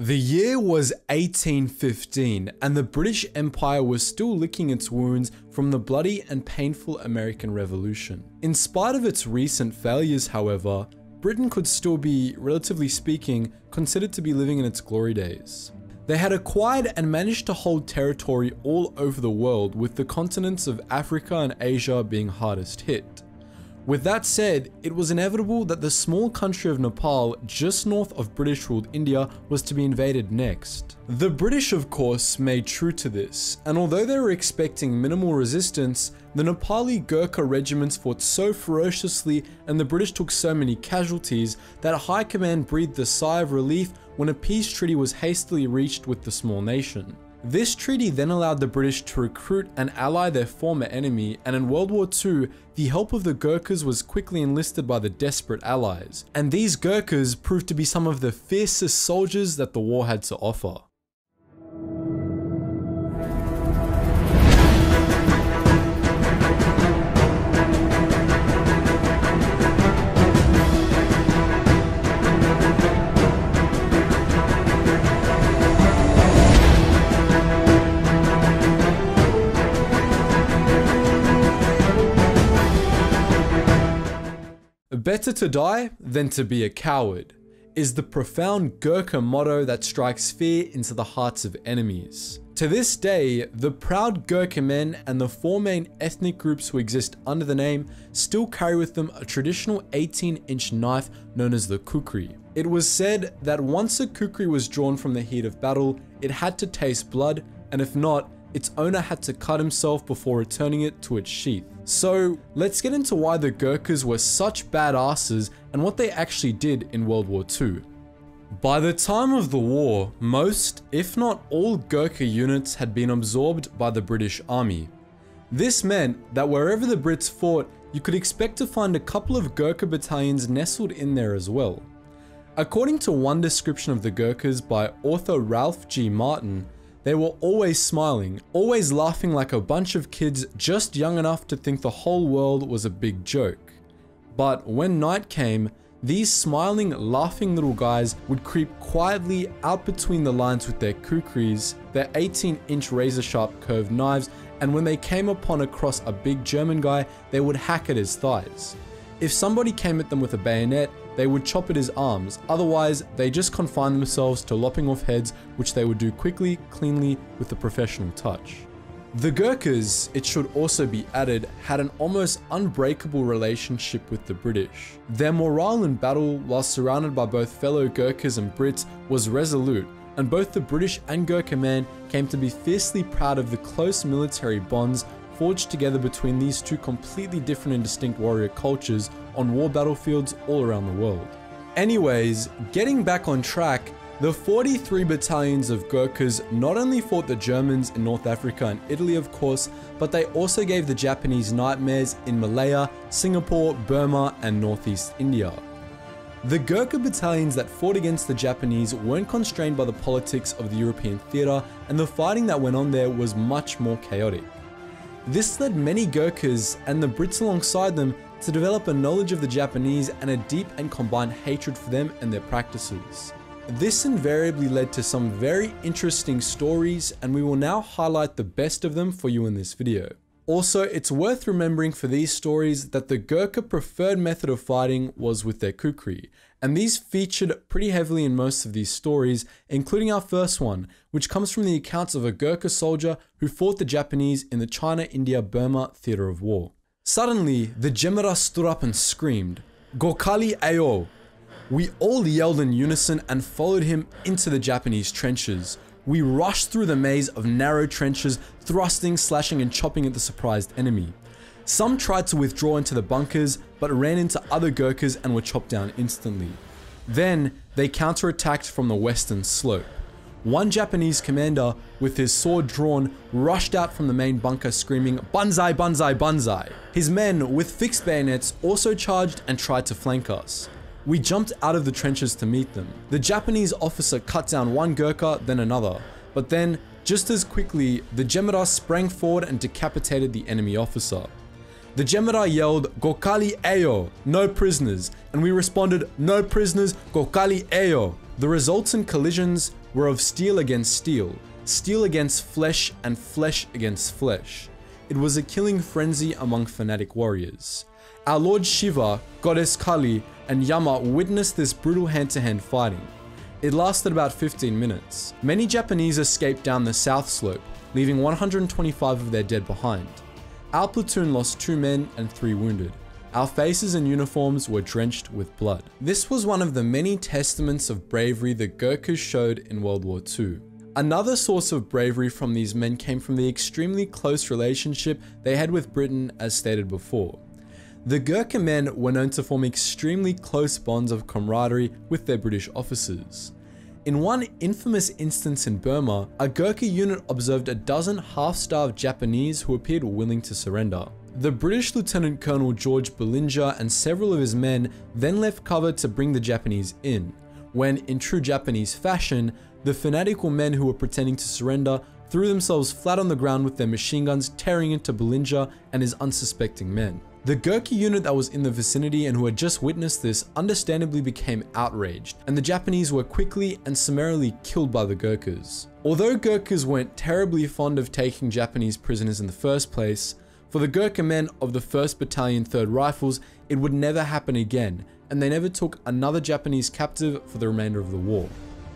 The year was 1815, and the British Empire was still licking its wounds from the bloody and painful American Revolution. In spite of its recent failures, however, Britain could still be, relatively speaking, considered to be living in its glory days. They had acquired and managed to hold territory all over the world, with the continents of Africa and Asia being hardest hit. With that said, it was inevitable that the small country of Nepal, just north of British ruled India, was to be invaded next. The British, of course, made true to this, and although they were expecting minimal resistance, the Nepali Gurkha regiments fought so ferociously and the British took so many casualties that High Command breathed a sigh of relief when a peace treaty was hastily reached with the small nation. This treaty then allowed the British to recruit and ally their former enemy, and in World War II, the help of the Gurkhas was quickly enlisted by the desperate allies, and these Gurkhas proved to be some of the fiercest soldiers that the war had to offer. Better to die than to be a coward is the profound Gurkha motto that strikes fear into the hearts of enemies. To this day, the proud Gurkha men and the four main ethnic groups who exist under the name still carry with them a traditional 18 inch knife known as the kukri. It was said that once a kukri was drawn from the heat of battle, it had to taste blood, and if not, its owner had to cut himself before returning it to its sheath. So let's get into why the Gurkhas were such badasses and what they actually did in World War II. By the time of the war, most, if not all Gurkha units had been absorbed by the British Army. This meant that wherever the Brits fought, you could expect to find a couple of Gurkha battalions nestled in there as well. According to one description of the Gurkhas by author Ralph G. Martin, they were always smiling, always laughing like a bunch of kids just young enough to think the whole world was a big joke. But when night came, these smiling, laughing little guys would creep quietly out between the lines with their kukris, their 18 inch razor sharp curved knives, and when they came upon across a big German guy, they would hack at his thighs. If somebody came at them with a bayonet, they would chop at his arms, otherwise they just confined themselves to lopping off heads which they would do quickly, cleanly, with a professional touch. The Gurkhas, it should also be added, had an almost unbreakable relationship with the British. Their morale in battle, while surrounded by both fellow Gurkhas and Brits, was resolute, and both the British and Gurkha men came to be fiercely proud of the close military bonds forged together between these two completely different and distinct warrior cultures on war battlefields all around the world. Anyways, getting back on track, the 43 battalions of Gurkhas not only fought the Germans in North Africa and Italy of course, but they also gave the Japanese nightmares in Malaya, Singapore, Burma and Northeast India. The Gurkha battalions that fought against the Japanese weren't constrained by the politics of the European theatre and the fighting that went on there was much more chaotic. This led many Gurkhas and the Brits alongside them to develop a knowledge of the Japanese and a deep and combined hatred for them and their practices. This invariably led to some very interesting stories and we will now highlight the best of them for you in this video. Also, it's worth remembering for these stories that the Gurkha preferred method of fighting was with their kukri, and these featured pretty heavily in most of these stories, including our first one, which comes from the accounts of a Gurkha soldier who fought the Japanese in the China-India-Burma theatre of war. Suddenly, the Jemadar stood up and screamed, Gorkhali Ayo! We all yelled in unison and followed him into the Japanese trenches, we rushed through the maze of narrow trenches, thrusting, slashing and chopping at the surprised enemy. Some tried to withdraw into the bunkers, but ran into other Gurkhas and were chopped down instantly. Then, they counterattacked from the western slope. One Japanese commander, with his sword drawn, rushed out from the main bunker screaming, Banzai, Banzai, Banzai. His men, with fixed bayonets, also charged and tried to flank us. We jumped out of the trenches to meet them. The Japanese officer cut down one Gurkha, then another. But then, just as quickly, the Jemadar sprang forward and decapitated the enemy officer. The Jemadar yelled, Gorkhali Ayo, no prisoners, and we responded, no prisoners, Gorkhali Ayo. The resultant collisions were of steel against steel, steel against flesh, and flesh against flesh. It was a killing frenzy among fanatic warriors. Our Lord Shiva, Goddess Kali, and Yama witnessed this brutal hand to hand fighting. It lasted about 15 minutes. Many Japanese escaped down the south slope, leaving 125 of their dead behind. Our platoon lost two men and three wounded. Our faces and uniforms were drenched with blood. This was one of the many testaments of bravery the Gurkhas showed in World War II. Another source of bravery from these men came from the extremely close relationship they had with Britain as stated before. The Gurkha men were known to form extremely close bonds of camaraderie with their British officers. In one infamous instance in Burma, a Gurkha unit observed a dozen half-starved Japanese who appeared willing to surrender. The British Lieutenant Colonel George Bullinger and several of his men then left cover to bring the Japanese in, when, in true Japanese fashion, the fanatical men who were pretending to surrender threw themselves flat on the ground with their machine guns tearing into Bullinger and his unsuspecting men. The Gurkha unit that was in the vicinity and who had just witnessed this understandably became outraged, and the Japanese were quickly and summarily killed by the Gurkhas. Although Gurkhas weren't terribly fond of taking Japanese prisoners in the first place, for the Gurkha men of the 1st Battalion 3rd Rifles, it would never happen again, and they never took another Japanese captive for the remainder of the war.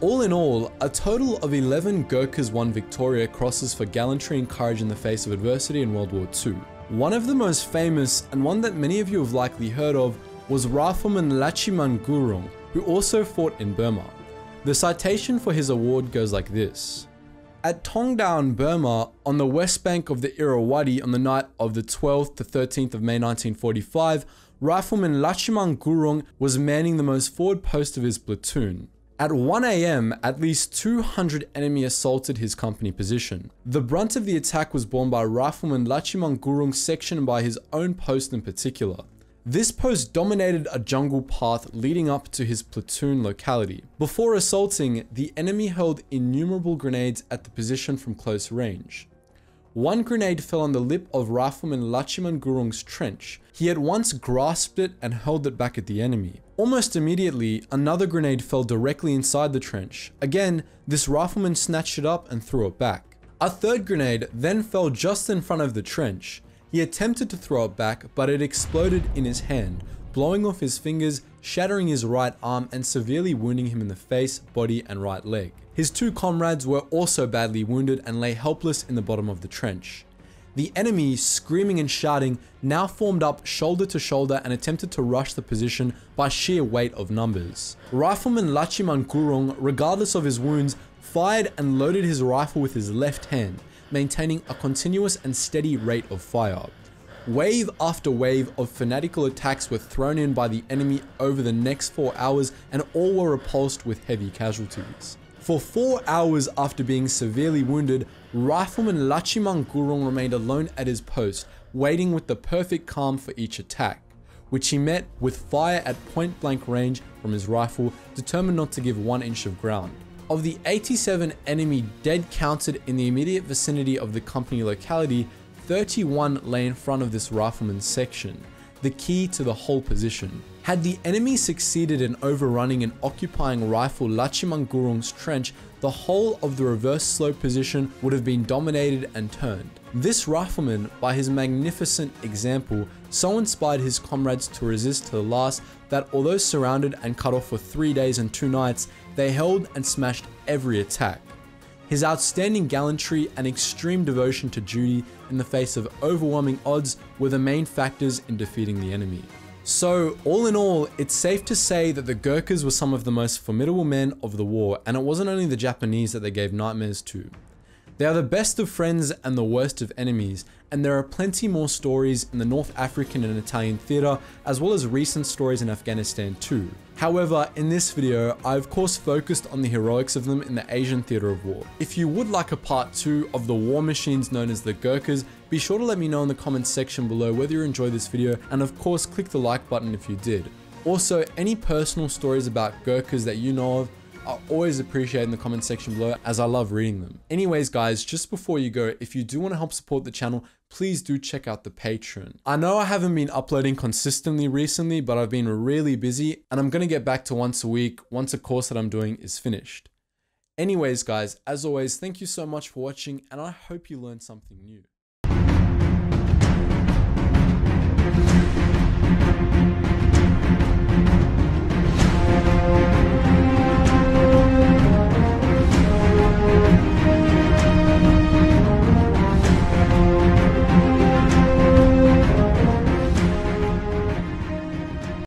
All in all, a total of 11 Gurkhas won Victoria Crosses for gallantry and courage in the face of adversity in World War II. One of the most famous, and one that many of you have likely heard of, was Rifleman Lachhiman Gurung, who also fought in Burma. The citation for his award goes like this. At Taungdaw in Burma, on the west bank of the Irrawaddy on the night of the 12th to 13th of May 1945, Rifleman Lachhiman Gurung was manning the most forward post of his platoon. At 1am, at least 200 enemy assaulted his company position. The brunt of the attack was borne by Rifleman Lachhiman Gurung's section and by his own post in particular. This post dominated a jungle path leading up to his platoon locality. Before assaulting, the enemy hurled innumerable grenades at the position from close range. One grenade fell on the lip of Rifleman Lachhiman Gurung's trench. He at once grasped it and hurled it back at the enemy. Almost immediately, another grenade fell directly inside the trench. Again, this rifleman snatched it up and threw it back. A third grenade then fell just in front of the trench. He attempted to throw it back, but it exploded in his hand, blowing off his fingers, shattering his right arm and severely wounding him in the face, body and right leg. His two comrades were also badly wounded and lay helpless in the bottom of the trench. The enemy, screaming and shouting, now formed up shoulder to shoulder and attempted to rush the position by sheer weight of numbers. Rifleman Lachhiman Gurung, regardless of his wounds, fired and loaded his rifle with his left hand, maintaining a continuous and steady rate of fire. Wave after wave of fanatical attacks were thrown in by the enemy over the next four hours and all were repulsed with heavy casualties. For four hours after being severely wounded, Rifleman Lachhiman Gurung remained alone at his post, waiting with the perfect calm for each attack, which he met with fire at point blank range from his rifle, determined not to give one inch of ground. Of the 87 enemy dead counted in the immediate vicinity of the company locality, 31 lay in front of this rifleman's section, the key to the whole position. Had the enemy succeeded in overrunning and occupying rifle Lachhiman Gurung's trench, the whole of the reverse slope position would have been dominated and turned. This rifleman, by his magnificent example, so inspired his comrades to resist to the last that although surrounded and cut off for three days and two nights, they held and smashed every attack. His outstanding gallantry and extreme devotion to duty in the face of overwhelming odds were the main factors in defeating the enemy. So, all in all, it's safe to say that the Gurkhas were some of the most formidable men of the war, and it wasn't only the Japanese that they gave nightmares to. They are the best of friends and the worst of enemies, and there are plenty more stories in the North African and Italian theatre, as well as recent stories in Afghanistan too. However, in this video, I of course focused on the heroics of them in the Asian theatre of war. If you would like a part 2 of the war machines known as the Gurkhas, be sure to let me know in the comments section below whether you enjoyed this video, and of course click the like button if you did. Also, any personal stories about Gurkhas that you know of, I always appreciate in the comment section below as I love reading them. Anyways guys, just before you go, if you do want to help support the channel, please do check out the Patreon. I know I haven't been uploading consistently recently, but I've been really busy and I'm going to get back to once a week once a course that I'm doing is finished. Anyways, guys, as always, thank you so much for watching, and I hope you learned something new.